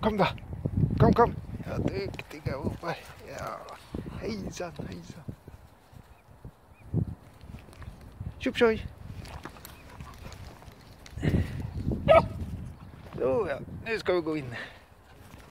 Kom då. Kom, kom. Ja, duktiga gubbar. Ja, hejsan, hejsan. Tjopp tjoj. Så ja, nu ska vi gå in.